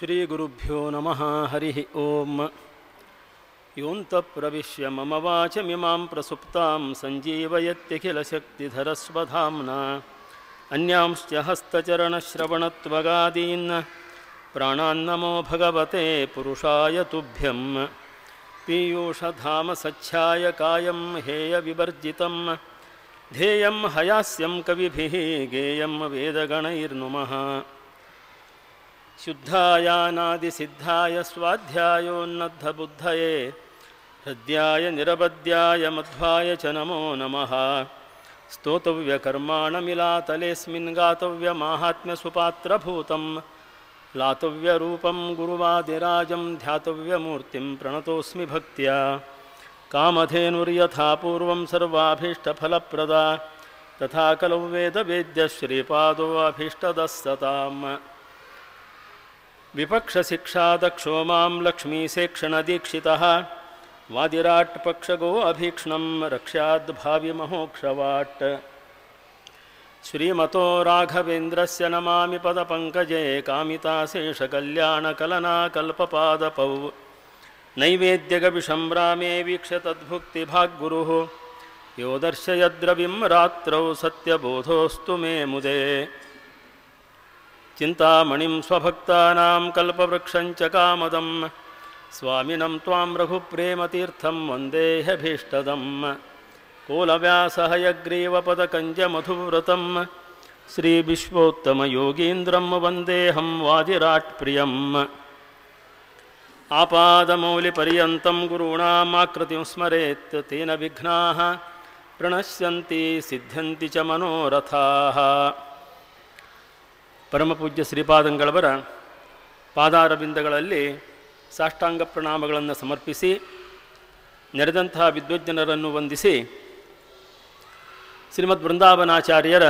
श्रीगुरुभ्यो नमः, हरिः ॐ योऽन्तःप्रविश्य मम वाचमिमां प्रसुप्तां, सञ्जीवयत्यखिलशक्तिधरस्वधाम्ना। अन्यांश्च हस्तचरणश्रवणत्वगादीन्, प्राणान्नमो भगवते पुरुषाय तुभ्यं पीयूषधामसच्छाय कायं हेयविवर्जितं ध्येयं हयास्यं कविभिः, गेयं वेदगणैर्नुमः। शुद्धायानादिसिद्धाय स्वाध्यायोन्नद्धबुद्धये, हृद्याय निरवद्याय मध्वाय च नमो नमः। स्तोतव्यकर्माणमिलातलेऽस्मिन् गातव्यमाहात्म्यसुपात्रभूतं, लातव्यरूपं गुरुवादिराजं ध्यातव्यमूर्तिं प्रणतोऽस्मि भक्त्या। कामधेनुर्यथा पूर्वं सर्वाभीष्टफलप्रदा, तथा कलौ वेदवेद्यश्रीपादोऽभीष्टदस्सताम् विपक्षशिक्षादक्षो माँ लक्ष्मीसेक्षणदीक्षितः वादिराट् पक्षगो अभीक्ष्णं रक्ष्याद्भाविमहोक्षवाट्। श्रीमतो राघवेन्द्रस्य नमामि पदपङ्कजे कामिताशेषकल्याणकलनाकल्पपादपौ। नैवेद्यगविषं रामे वीक्ष्य तद्भुक्तिभाग्गुरुः। यो दर्शयद्रविं रात्रौ सत्यबोधोऽस्तु मे मुदे। चिन्तामणिं स्वभक्तानां कल्पवृक्षञ्च कामदं स्वामिनं त्वां रघुप्रेमतीर्थं वन्देहभीष्टदं कोलव्यासहयग्रीवपदकञ्जमधुव्रतं वंदेहम वन्देऽहं प्रिय आपादमौलिपर्यन्तं गुरूणामाकृतिं स्मरेत्, तेन विघ्नाः प्रणश्यन्ति, सिद्ध्यन्ति च मनोरथाः। ಪರಮಪೂಜ್ಯ ಶ್ರೀಪಾದಂಗಳವರ ಪಾದಾರಬಿಂದಗಳಲ್ಲಿ ಸಾಷ್ಟಾಂಗ ಪ್ರಣಾಮಗಳನ್ನು ಸಮರ್ಪಿಸಿ ನೆರೆದಂತಹ ವಿದ್ವಜ್ಜನರನ್ನು ವಂದಿಸಿ, ಶ್ರೀಮದ್ ಬೃಂದಾವನಾಚಾರ್ಯರ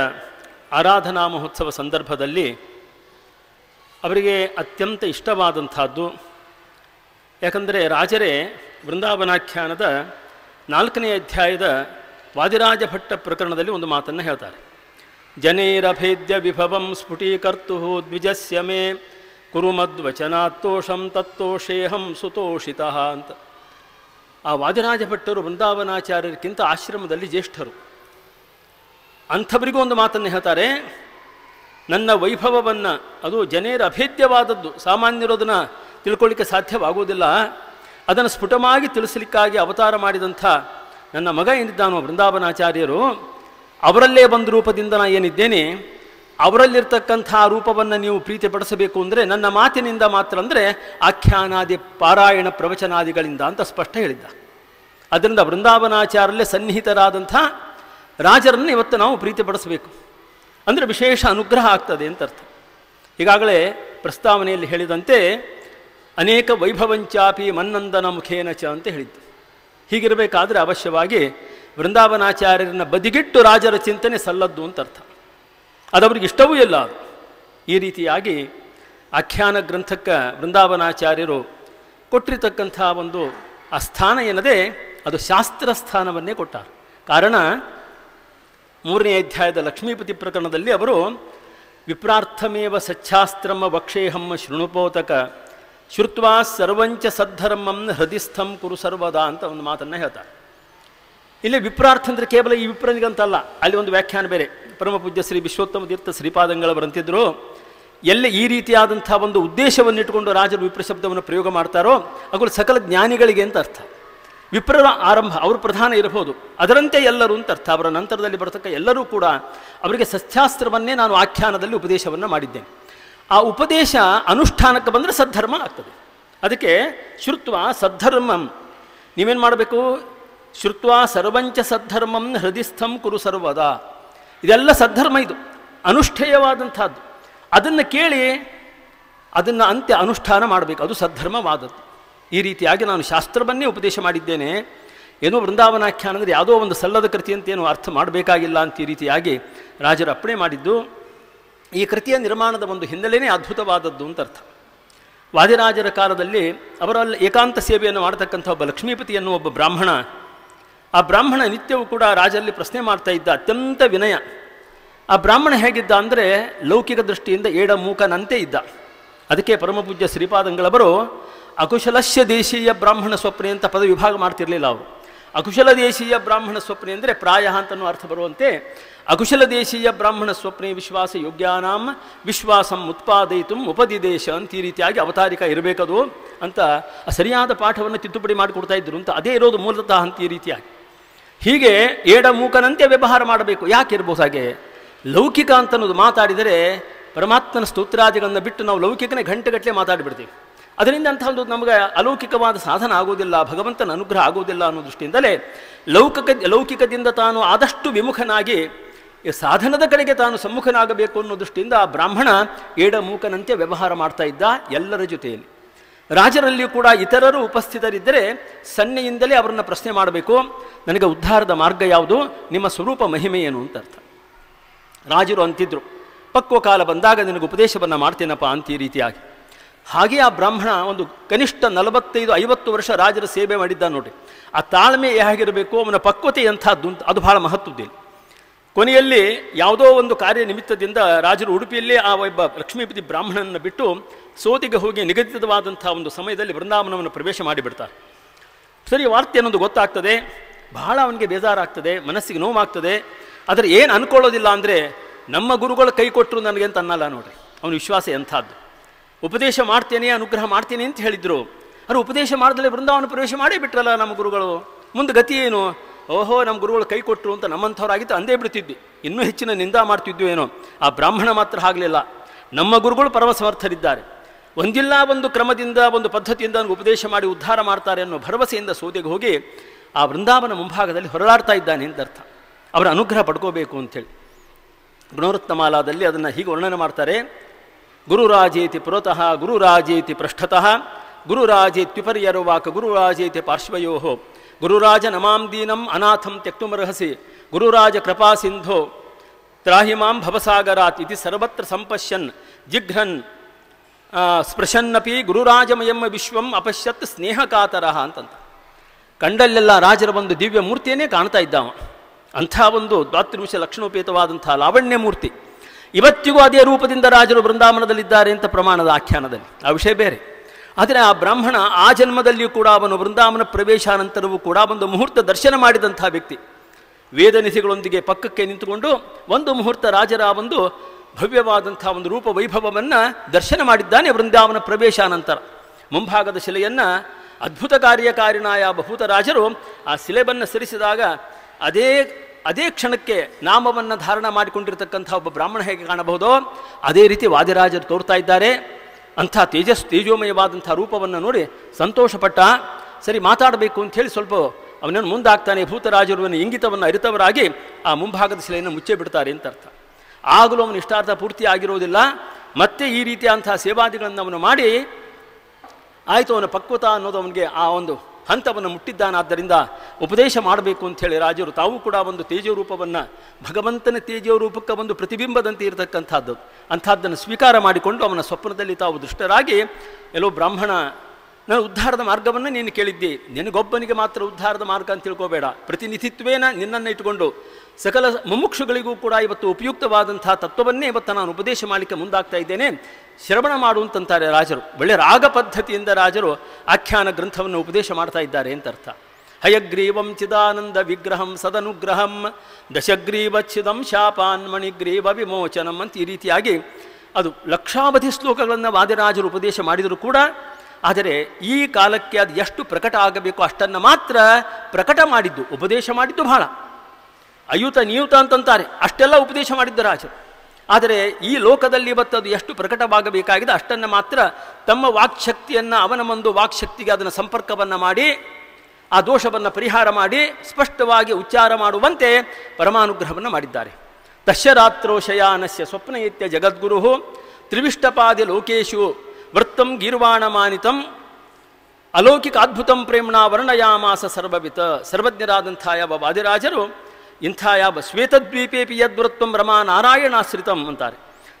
ಆರಾಧನಾ ಮಹೋತ್ಸವ ಸಂದರ್ಭದಲ್ಲಿ ಅವರಿಗೆ ಅತ್ಯಂತ ಇಷ್ಟವಾದಂಥದ್ದು. ಯಾಕಂದರೆ ರಾಜರೇ ಬೃಂದಾವನಾಖ್ಯಾನದ ನಾಲ್ಕನೇ ಅಧ್ಯಾಯದ ವಾದಿರಾಜ ಭಟ್ಟ ಪ್ರಕರಣದಲ್ಲಿ ಒಂದು ಮಾತನ್ನು ಹೇಳ್ತಾರೆ. ಜನೈರಭೇದ್ಯ ವಿಭವಂ ಸ್ಫುಟೀಕರ್ತು ದ್ವಿಜಸ್ಯ ಮೇ ಕುರುಮದ್ವಚನಾತ್ತೋಷಂ ತತ್ತೋಷೇಹಂ ಸುತೋಷಿತ ಅಂತ। ಆ ವಾದಿರಾಜ ಭಟ್ಟರು ಬೃಂದಾವನಾಚಾರ್ಯರಿಗಿಂತ ಆಶ್ರಮದಲ್ಲಿ ಜ್ಯೇಷ್ಠರು। ಅಂಥವರಿಗೂ ಒಂದು ಮಾತನ್ನು ಹೇಳ್ತಾರೆ, ನನ್ನ ವೈಭವವನ್ನು, ಅದು ಜನೇರ ಅಭೇದ್ಯವಾದದ್ದು ಸಾಮಾನ್ಯರೋದನ್ನು ತಿಳ್ಕೊಳ್ಳಿಕ್ಕೆ ಸಾಧ್ಯವಾಗುವುದಿಲ್ಲ, ಅದನ್ನು ಸ್ಫುಟವಾಗಿ ತಿಳಿಸಲಿಕ್ಕಾಗಿ ಅವತಾರ ಮಾಡಿದಂಥ ನನ್ನ ಮಗ ಏನಿದ್ದಾನೋ ಬೃಂದಾವನಾಚಾರ್ಯರು ಅವರಲ್ಲೇ ಬಂದ ರೂಪದಿಂದ ನಾನು ಏನಿದ್ದೇನೆ, ಅವರಲ್ಲಿರ್ತಕ್ಕಂಥ ರೂಪವನ್ನು ನೀವು ಪ್ರೀತಿಪಡಿಸಬೇಕು ಅಂದರೆ ನನ್ನ ಮಾತಿನಿಂದ ಮಾತ್ರ ಅಂದರೆ ಆಖ್ಯಾನಾದಿ ಪಾರಾಯಣ ಪ್ರವಚನಾದಿಗಳಿಂದ ಅಂತ ಸ್ಪಷ್ಟ ಹೇಳಿದ್ದ. ಅದರಿಂದ ಬೃಂದಾವನಾಚಾರಲ್ಲೇ ಸನ್ನಿಹಿತರಾದಂಥ ರಾಜರನ್ನು ಇವತ್ತು ನಾವು ಪ್ರೀತಿಪಡಿಸಬೇಕು. ಅಂದರೆ ವಿಶೇಷ ಅನುಗ್ರಹ ಆಗ್ತದೆ ಅಂತ ಅರ್ಥ. ಈಗಾಗಲೇ ಪ್ರಸ್ತಾವನೆಯಲ್ಲಿ ಹೇಳಿದಂತೆ, ಅನೇಕ ವೈಭವಂಚಾಪಿ ಮನ್ನಂದನ ಮುಖೇನ ಚ ಅಂತ ಹೇಳಿದ್ದು. ಹೀಗಿರಬೇಕಾದ್ರೆ ಅವಶ್ಯವಾಗಿ ವೃಂದಾವನಾಚಾರ್ಯರನ್ನ ಬದಿಗಿಟ್ಟು ರಾಜರ ಚಿಂತನೆ ಸಲ್ಲದ್ದು ಅಂತ ಅರ್ಥ. ಅದವ್ರಿಗೆ ಇಷ್ಟವೂ ಇಲ್ಲ ಅದು. ಈ ರೀತಿಯಾಗಿ ಆಖ್ಯಾನ ಗ್ರಂಥಕ್ಕೆ ವೃಂದಾವನಾಚಾರ್ಯರು ಕೊಟ್ಟಿರತಕ್ಕಂಥ ಒಂದು ಆ ಸ್ಥಾನ ಏನದೇ, ಅದು ಶಾಸ್ತ್ರ ಸ್ಥಾನವನ್ನೇ ಕೊಟ್ಟಾರ. ಕಾರಣ, ಮೂರನೇ ಅಧ್ಯಾಯದ ಲಕ್ಷ್ಮೀಪತಿ ಪ್ರಕರಣದಲ್ಲಿ ಅವರು ವಿಪ್ರಾರ್ಥಮೇವ ಸಚ್ಛಾಸ್ತ್ರಮ ವಕ್ಷೇಹಮ್ಮ ಶೃಣುಪೋತಕ ಶ್ರುತ್ವಾ ಸರ್ವಂಚ ಸದ್ಧರ್ಮಂ ಹೃದಿಸ್ಥಂ ಕುರು ಸರ್ವದಾ ಅಂತ ಒಂದು ಮಾತನ್ನು ಹೇಳ್ತಾರೆ. ಇಲ್ಲಿ ವಿಪ್ರಾರ್ಥ ಅಂದರೆ ಕೇವಲ ಈ ವಿಪ್ರನಿಗಂತಲ್ಲ. ಅಲ್ಲಿ ಒಂದು ವ್ಯಾಖ್ಯಾನ ಬೇರೆ. ಪರಮಪೂಜ್ಯ ಶ್ರೀ ವಿಶ್ವೋತ್ತಮ ತೀರ್ಥ ಶ್ರೀಪಾದಂಗಳವರಂತಿದ್ದರು ಎಲ್ಲಿ ಈ ರೀತಿಯಾದಂಥ ಒಂದು ಉದ್ದೇಶವನ್ನಿಟ್ಟುಕೊಂಡು ರಾಜರು ವಿಪ್ರ ಶಬ್ದವನ್ನು ಪ್ರಯೋಗ ಮಾಡ್ತಾರೋ ಅವುಗಳು ಸಕಲ ಜ್ಞಾನಿಗಳಿಗೆ ಅಂತ ಅರ್ಥ. ವಿಪ್ರರ ಆರಂಭ ಅವರು ಪ್ರಧಾನ ಇರಬಹುದು. ಅದರಂತೆ ಎಲ್ಲರೂ ಅಂತ ಅರ್ಥ. ಅವರ ನಂತರದಲ್ಲಿ ಬರತಕ್ಕ ಎಲ್ಲರೂ ಕೂಡ ಅವರಿಗೆ ಸಸ್ಯಾಸ್ತ್ರವನ್ನೇ ನಾನು ಆಖ್ಯಾನದಲ್ಲಿ ಉಪದೇಶವನ್ನು ಮಾಡಿದ್ದೇನೆ. ಆ ಉಪದೇಶ ಅನುಷ್ಠಾನಕ್ಕೆ ಬಂದರೆ ಸದ್ಧರ್ಮ ಆಗ್ತದೆ. ಅದಕ್ಕೆ ಶ್ರುತ್ವ ಸದ್ಧರ್ಮಂ. ನೀವೇನು ಮಾಡಬೇಕು? ಶ್ರುತ್ವ ಸರ್ವಂಚ ಸದ್ಧರ್ಮಂ ಹೃದಯಸ್ಥಂ ಕುರು ಸರ್ವದ. ಇದೆಲ್ಲ ಸದ್ಧರ್ಮ ಇದು, ಅನುಷ್ಠೇಯವಾದಂಥದ್ದು. ಅದನ್ನು ಕೇಳಿ ಅದನ್ನು ಅಂತ್ಯ ಅನುಷ್ಠಾನ ಮಾಡಬೇಕು, ಅದು ಸದ್ಧರ್ಮವಾದದ್ದು. ಈ ರೀತಿಯಾಗಿ ನಾನು ಶಾಸ್ತ್ರವನ್ನೇ ಉಪದೇಶ ಮಾಡಿದ್ದೇನೆ. ಏನೋ ವೃಂದಾವನಾಖ್ಯಾನ ಅಂದರೆ ಯಾವುದೋ ಒಂದು ಸಲ್ಲದ ಕೃತಿ ಅಂತೇನು ಅರ್ಥ ಮಾಡಬೇಕಾಗಿಲ್ಲ ಅಂತ ಈ ರೀತಿಯಾಗಿ ರಾಜರು ಅಪ್ಪಣೆ ಮಾಡಿದ್ದು. ಈ ಕೃತಿಯ ನಿರ್ಮಾಣದ ಒಂದು ಹಿನ್ನೆಲೆಯೇ ಅದ್ಭುತವಾದದ್ದು ಅಂತ ಅರ್ಥ. ವಾದಿರಾಜರ ಕಾಲದಲ್ಲಿ ಅವರಲ್ಲಿ ಏಕಾಂತ ಸೇವೆಯನ್ನು ಮಾಡತಕ್ಕಂಥ ಒಬ್ಬ ಲಕ್ಷ್ಮೀಪತಿ ಎನ್ನುವ ಒಬ್ಬ ಬ್ರಾಹ್ಮಣ ಆ ಬ್ರಾಹ್ಮಣ ನಿತ್ಯವೂ ಕೂಡ ರಾಜರಲ್ಲಿ ಪ್ರಶ್ನೆ ಮಾಡ್ತಾ ಇದ್ದ ಅತ್ಯಂತ ವಿನಯ. ಆ ಬ್ರಾಹ್ಮಣ ಹೇಗಿದ್ದ ಅಂದರೆ ಲೌಕಿಕ ದೃಷ್ಟಿಯಿಂದ ಏಡ ಮೂಕನಂತೆ ಇದ್ದ. ಅದಕ್ಕೆ ಪರಮಪೂಜ್ಯ ಶ್ರೀಪಾದಂಗಳವರು, ಅಕುಶಲಸ್ಯ ದೇಶೀಯ ಬ್ರಾಹ್ಮಣ ಸ್ವಪ್ನೆ ಅಂತ ಪದ ವಿಭಾಗ ಮಾಡ್ತಿರಲಿಲ್ಲ ಅವರು. ಅಕುಶಲ ದೇಶೀಯ ಬ್ರಾಹ್ಮಣ ಸ್ವಪ್ನೆ ಅಂದರೆ ಪ್ರಾಯ ಅಂತನೂ ಅರ್ಥ ಬರುವಂತೆ, ಅಕುಶಲ ದೇಶೀಯ ಬ್ರಾಹ್ಮಣ ಸ್ವಪ್ನೆ ವಿಶ್ವಾಸ ಯೋಗ್ಯಾನಾಂ, ವಿಶ್ವಾಸಂ ಉತ್ಪಾದಯಿತು ಉಪದಿದೇಶ ಅಂತ ಈ ರೀತಿಯಾಗಿ ಅವತಾರಿಕ ಇರಬೇಕದು ಅಂತ ಸರಿಯಾದ ಪಾಠವನ್ನು ತಿದ್ದುಪಡಿ ಮಾಡಿಕೊಡ್ತಾ ಇದ್ರು ಅಂತ ಅದೇ ಇರೋದು ಮೂಲತಃ ಅಂತ ಈ ರೀತಿಯಾಗಿ. ಹೀಗೆ ಏಡ ಮೂಕನಂತೆ ವ್ಯವಹಾರ ಮಾಡಬೇಕು. ಯಾಕೆ ಇರ್ಬೋದು ಹಾಗೆ? ಲೌಕಿಕ ಅಂತ ಅನ್ನೋದು ಮಾತಾಡಿದರೆ ಪರಮಾತ್ಮನ ಸ್ತೋತ್ರಾದಿಗಳನ್ನು ಬಿಟ್ಟು ನಾವು ಲೌಕಿಕನೇ ಗಂಟೆಗಟ್ಟಲೆ ಮಾತಾಡಿಬಿಡ್ತೀವಿ. ಅದರಿಂದ ಒಂದು ನಮಗೆ ಅಲೌಕಿಕವಾದ ಸಾಧನ ಆಗೋದಿಲ್ಲ, ಭಗವಂತನ ಅನುಗ್ರಹ ಆಗೋದಿಲ್ಲ ಅನ್ನೋ ದೃಷ್ಟಿಯಿಂದಲೇ ಲೌಕಿಕ, ಲೌಕಿಕದಿಂದ ತಾನು ಆದಷ್ಟು ವಿಮುಖನಾಗಿ ಈ ಸಾಧನದ ಕಡೆಗೆ ತಾನು ಸಮ್ಮುಖನಾಗಬೇಕು ಅನ್ನೋ ದೃಷ್ಟಿಯಿಂದ ಆ ಬ್ರಾಹ್ಮಣ ಏಡ ಮೂಕನಂತೆ ವ್ಯವಹಾರ ಮಾಡ್ತಾ ಇದ್ದ ಎಲ್ಲರ ಜೊತೆಯಲ್ಲಿ. ರಾಜರಲ್ಲಿಯೂ ಕೂಡ ಇತರರು ಉಪಸ್ಥಿತರಿದ್ದರೆ ಸನ್ನೆಯಿಂದಲೇ ಅವರನ್ನು ಪ್ರಶ್ನೆ ಮಾಡಬೇಕು. ನನಗೆ ಉದ್ಧಾರದ ಮಾರ್ಗ ಯಾವುದು? ನಿಮ್ಮ ಸ್ವರೂಪ ಮಹಿಮೆ ಏನು ಅಂತ ಅರ್ಥ. ರಾಜರು ಅಂತಿದ್ರು, ಪಕ್ವ ಕಾಲ ಬಂದಾಗ ನಿನಗೆ ಉಪದೇಶವನ್ನು ಮಾಡ್ತೇನಪ್ಪ ಅಂತ ಈ ರೀತಿಯಾಗಿ. ಹಾಗೆ ಆ ಬ್ರಾಹ್ಮಣ ಒಂದು ಕನಿಷ್ಠ ನಲವತ್ತೈದು, ಐವತ್ತು ವರ್ಷ ರಾಜರ ಸೇವೆ ಮಾಡಿದ್ದ ನೋಡಿ. ಆ ತಾಳ್ಮೆ ಹೇಗಿರಬೇಕು? ಅವನ ಪಕ್ವತೆ ಎಂಥದ್ದು ಅದು ಬಹಳ ಮಹತ್ವದ್ದಿಲ್ಲ ಕೊನೆಯಲ್ಲಿ ಯಾವುದೋ ಒಂದು ಕಾರ್ಯ ನಿಮಿತ್ತದಿಂದ ರಾಜರು ಉಡುಪಿಯಲ್ಲಿ ಆ ಒಬ್ಬ ಲಕ್ಷ್ಮೀಪತಿ ಬ್ರಾಹ್ಮಣನನ್ನು ಬಿಟ್ಟು ಸೋದಿಗೆ ಹೋಗಿ ನಿಗದಿತವಾದಂಥ ಒಂದು ಸಮಯದಲ್ಲಿ ವೃಂದಾವನವನ್ನು ಪ್ರವೇಶ ಮಾಡಿಬಿಡ್ತಾರೆ. ಸರಿ, ವಾರ್ತೆ ಅನ್ನೋದು ಗೊತ್ತಾಗ್ತದೆ. ಬಹಳ ಅವನಿಗೆ ಬೇಜಾರಾಗ್ತದೆ, ಮನಸ್ಸಿಗೆ ನೋವಾಗ್ತದೆ. ಆದರೆ ಏನು ಅನ್ಕೊಳ್ಳೋದಿಲ್ಲ ಅಂದರೆ, ನಮ್ಮ ಗುರುಗಳು ಕೈ ಕೊಟ್ಟರು ನನಗೆ ಅಂತ ಅನ್ನಲ್ಲ ನೋಡ್ರಿ. ಅವನ ವಿಶ್ವಾಸ ಎಂಥದ್ದು. ಉಪದೇಶ ಮಾಡ್ತೇನೆ, ಅನುಗ್ರಹ ಮಾಡ್ತೇನೆ ಅಂತ ಹೇಳಿದ್ರು. ಅವರು ಉಪದೇಶ ಮಾಡಿದ್ರೆ ಬೃಂದಾವನ ಪ್ರವೇಶ ಮಾಡೇ ಬಿಟ್ರಲ್ಲ ನಮ್ಮ ಗುರುಗಳು. ಮುಂದೆ ಗತಿ ಏನು? ಓಹೋ, ನಮ್ಮ ಗುರುಗಳು ಕೈ ಕೊಟ್ಟರು ಅಂತ ನಮ್ಮಂಥವ್ರಾಗಿತ್ತು ಅಂದೇ ಬಿಡ್ತಿದ್ವಿ. ಇನ್ನೂ ಹೆಚ್ಚಿನ ನಿಂದ ಮಾಡ್ತಿದ್ವಿ ಏನೋ. ಆ ಬ್ರಾಹ್ಮಣ ಮಾತ್ರ ಆಗಲಿಲ್ಲ. ನಮ್ಮ ಗುರುಗಳು ಪರಮ ಸಮರ್ಥರಿದ್ದಾರೆ ಒಂದಿಲ್ಲ ಒಂದು ಕ್ರಮದಿಂದ, ಒಂದು ಪದ್ಧತಿಯಿಂದ ಉಪದೇಶ ಮಾಡಿ ಉದ್ಧಾರ ಮಾಡ್ತಾರೆ ಅನ್ನೋ ಭರವಸೆಯಿಂದ ಸೋದೆಗೆ ಹೋಗಿ ಆ ವೃಂದಾವನ ಮುಂಭಾಗದಲ್ಲಿ ಹೊರಳಾಡ್ತಾ ಇದ್ದಾನೆ ಅಂತ ಅರ್ಥ. ಅವರ ಅನುಗ್ರಹ ಪಡ್ಕೋಬೇಕು ಅಂಥೇಳಿ. ಗುಣವೃತ್ತಮಾಲಾದಲ್ಲಿ ಅದನ್ನು ಹೀಗೆ ವರ್ಣನೆ ಮಾಡ್ತಾರೆ. ಗುರುರಾಜೇತಿ ಪುರತಃ ಗುರುರಾಜೇತಿ ಪೃಷ್ಠತಃ ಗುರುರಾಜೇತ್ಯುಪರ್ಯರುವಾಕ ಗುರುರಾಜೇತಿ ಪಾರ್ಶ್ವಯೋ ಗುರುರಾಜ ನಮಾಂ ದೀನಂ ಅನಾಥಂ ತ್ಯಕ್ತುಮರ್ಹಸಿ ಗುರುರಾಜ ಕೃಪಾ ಸಿಂಧೋ, ತ್ರಾಹಿಮಾಂ ಭವಸಾಗರಾತ್ ಇತಿ ಸರ್ವತ್ರ ಸಂಪಶ್ಯನ್, ಜಿಘ್ರನ್ ಸ್ಪೃಶನ್ನಪಿ ಗುರುರಾಜಮಯಮ್ಮ ವಿಶ್ವಂ ಅಪಶ್ಯತ್ ಸ್ನೇಹಕಾತರ ಅಂತಂತ. ಕಂಡಲ್ಲೆಲ್ಲ ರಾಜರ ಒಂದು ದಿವ್ಯ ಮೂರ್ತಿಯನ್ನೇ ಕಾಣ್ತಾ ಇದ್ದಾವ. ಅಂಥ ಒಂದು ದ್ವಾತ್ರಿಂಶ ಲಕ್ಷಣೋಪೇತವಾದಂಥ ಲಾವಣ್ಯ ಮೂರ್ತಿ ಇವತ್ತಿಗೂ ಅದೇ ರೂಪದಿಂದ ರಾಜರು ಬೃಂದಾವನದಲ್ಲಿದ್ದಾರೆ ಅಂತ ಪ್ರಮಾಣದ ಆಖ್ಯಾನದಲ್ಲಿ. ಆ ವಿಷಯ ಬೇರೆ. ಆದರೆ ಆ ಬ್ರಾಹ್ಮಣ ಆ ಜನ್ಮದಲ್ಲಿಯೂ ಕೂಡ ಅವನು ಬೃಂದಾವನ ಪ್ರವೇಶಾನಂತರವೂ ಕೂಡ ಒಂದು ಮುಹೂರ್ತ ದರ್ಶನ ಮಾಡಿದಂಥ ವ್ಯಕ್ತಿ. ವೇದನಿಧಿಗಳೊಂದಿಗೆ ಪಕ್ಕಕ್ಕೆ ನಿಂತುಕೊಂಡು ಒಂದು ಮುಹೂರ್ತ ರಾಜರ ಒಂದು ಭವ್ಯವಾದಂಥ ಒಂದು ರೂಪ ವೈಭವವನ್ನು ದರ್ಶನ ಮಾಡಿದ್ದಾನೆ ವೃಂದಾವನ ಪ್ರವೇಶಾನಂತರ ಮುಂಭಾಗದ ಶಿಲೆಯನ್ನು ಅದ್ಭುತ ಕಾರ್ಯಕಾರಿಣಾಯ ಬಹುತ ರಾಜರು ಆ ಶಿಲೆಬನ್ನು ಸರಿಸಿದಾಗ ಅದೇ ಅದೇ ಕ್ಷಣಕ್ಕೆ ನಾಮವನ್ನು ಧಾರಣ ಮಾಡಿಕೊಂಡಿರ್ತಕ್ಕಂಥ ಒಬ್ಬ ಬ್ರಾಹ್ಮಣ ಹೇಗೆ ಕಾಣಬಹುದೋ ಅದೇ ರೀತಿ ವಾದಿರಾಜರು ತೋರ್ತಾ ಇದ್ದಾರೆ. ಅಂಥ ತೇಜಸ್, ತೇಜೋಮಯವಾದಂಥ ರೂಪವನ್ನು ನೋಡಿ ಸಂತೋಷಪಟ್ಟ. ಸರಿ, ಮಾತಾಡಬೇಕು ಅಂತ ಹೇಳಿ ಸ್ವಲ್ಪ ಅವನನ್ನು ಮುಂದಾಗ್ತಾನೆ ಭೂತರಾಜರುವನ್ನು ಇಂಗಿತವನ್ನು ಅರಿತವರಾಗಿ ಆ ಮುಂಭಾಗದ ಶಿಲೆಯನ್ನು ಮುಚ್ಚೇ ಬಿಡ್ತಾರೆ ಅಂತ ಅರ್ಥ. ಆಗಲೂ ಅವನ ಇಷ್ಟಾರ್ಥ ಪೂರ್ತಿ ಆಗಿರೋದಿಲ್ಲ. ಮತ್ತೆ ಈ ರೀತಿಯ ಅಂತಹ ಸೇವಾದಿಗಳನ್ನು ಅವನು ಮಾಡಿ ಆಯಿತು ಅವನ ಪಕ್ವತ ಅನ್ನೋದು ಅವನಿಗೆ ಆ ಒಂದು ಹಂತವನ್ನು ಮುಟ್ಟಿದ್ದಾನಾದ್ದರಿಂದ ಉಪದೇಶ ಮಾಡಬೇಕು ಅಂಥೇಳಿ ರಾಜರು ತಾವು ಕೂಡ ಒಂದು ತೇಜೋ ರೂಪವನ್ನು ಭಗವಂತನ ತೇಜೋ ರೂಪಕ್ಕೆ ಒಂದು ಪ್ರತಿಬಿಂಬದಂತೆ ಇರತಕ್ಕಂಥದ್ದು. ಅಂಥದ್ದನ್ನು ಸ್ವೀಕಾರ ಮಾಡಿಕೊಂಡು ಅವನ ಸ್ವಪ್ನದಲ್ಲಿ ತಾವು ದುಷ್ಟರಾಗಿ ಎಲ್ಲೋ ಬ್ರಾಹ್ಮಣ ನಾನು ಉದ್ಧಾರದ ಮಾರ್ಗವನ್ನು ನೀನು ಕೇಳಿದ್ದಿ. ನಿನಗೊಬ್ಬನಿಗೆ ಮಾತ್ರ ಉದ್ಧಾರದ ಮಾರ್ಗ ಅಂತ ತಿಳ್ಕೋಬೇಡ. ಪ್ರತಿನಿಧಿತ್ವೇನ ನಿನ್ನನ್ನು ಇಟ್ಟುಕೊಂಡು ಸಕಲ ಮುಮುಕ್ಷುಗಳಿಗೂ ಕೂಡ ಇವತ್ತು ಉಪಯುಕ್ತವಾದಂಥ ತತ್ವವನ್ನೇ ಇವತ್ತು ನಾನು ಉಪದೇಶ ಮಾಡಲಿಕ್ಕೆ ಮುಂದಾಗ್ತಾ ಇದ್ದೇನೆ. ಶ್ರವಣ ಮಾಡುವಂತಂತಾರೆ ರಾಜರು. ಒಳ್ಳೆ ರಾಗ ಪದ್ಧತಿಯಿಂದ ರಾಜರು ಆಖ್ಯಾನ ಗ್ರಂಥವನ್ನು ಉಪದೇಶ ಮಾಡ್ತಾ ಇದ್ದಾರೆ ಅಂತ ಅರ್ಥ. ಹಯಗ್ರೀವಂ ಚಿದಾನಂದ ವಿಗ್ರಹಂ ಸದನುಗ್ರಹಂ ದಶಗ್ರೀವಚ್ಛಿದಂ ಶಾಪಾನ್ ಮಣಿಗ್ರೀವ ವಿಮೋಚನಂ ಅಂತ ಈ ರೀತಿಯಾಗಿ ಅದು ಲಕ್ಷಾವಧಿ ಶ್ಲೋಕಗಳನ್ನು ವಾದಿರಾಜರು ಉಪದೇಶ ಮಾಡಿದರೂ ಕೂಡ ಆದರೆ ಈ ಕಾಲಕ್ಕೆ ಅದು ಎಷ್ಟು ಪ್ರಕಟ ಆಗಬೇಕು ಅಷ್ಟನ್ನು ಮಾತ್ರ ಪ್ರಕಟ ಮಾಡಿದ್ದು, ಉಪದೇಶ ಮಾಡಿದ್ದು ಬಹಳ. ಅಯುತ ನಿಯುತ ಅಂತಂತಾರೆ, ಅಷ್ಟೆಲ್ಲ ಉಪದೇಶ ಮಾಡಿದ್ದ ರಾಜರು. ಆದರೆ ಈ ಲೋಕದಲ್ಲಿ ಇವತ್ತು ಅದು ಎಷ್ಟು ಪ್ರಕಟವಾಗಬೇಕಾಗಿದೆ ಅಷ್ಟನ್ನು ಮಾತ್ರ ತಮ್ಮ ವಾಕ್ಶಕ್ತಿಯನ್ನು, ಅವನ ಒಂದು ವಾಕ್ಶಕ್ತಿಗೆ ಅದನ್ನು ಸಂಪರ್ಕವನ್ನು ಮಾಡಿ, ಆ ದೋಷವನ್ನು ಪರಿಹಾರ ಮಾಡಿ, ಸ್ಪಷ್ಟವಾಗಿ ಉಚ್ಚಾರ ಮಾಡುವಂತೆ ಪರಮಾನುಗ್ರಹವನ್ನು ಮಾಡಿದ್ದಾರೆ. ತಶ್ಯರಾತ್ರೋ ಶಯಾನಸ್ಯ ಸ್ವಪ್ನಯತ್ಯ ಜಗದ್ಗುರು ತ್ರಿವಿಷ್ಟಪಾದಿ ಲೋಕೇಶು ವೃತ್ತಂ ಗೀರ್ವಾಣಮಾನಿತಂ. ಅಲೌಕಿಕ ಅದ್ಭುತಂ ಪ್ರೇಮ್ಣ ವರ್ಣಯಾಮಾಸ ಸರ್ವವಿತ. ಸರ್ವಜ್ಞರಾದಂಥ ಯಾವ ವಾದಿರಾಜರು ಇಂಥ ಯಾವ ಶ್ವೇತದ್ವೀಪೇಪಿ ಯದ್ವೃತ್ವಂ ರಮಾ ನಾರಾಯಣಾಶ್ರಿತಂ ಅಂತಾರೆ.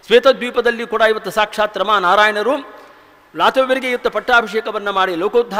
ಶ್ವೇತದ್ವೀಪದಲ್ಲಿ ಕೂಡ ಇವತ್ತು ಸಾಕ್ಷಾತ್ ರಮಾ ನಾರಾಯಣರು ಲಾತವ್ಯರಿಗೆ ಇವತ್ತು ಪಟ್ಟಾಭಿಷೇಕವನ್ನು ಮಾಡಿ ಲೋಕೋದ್ಧಾರ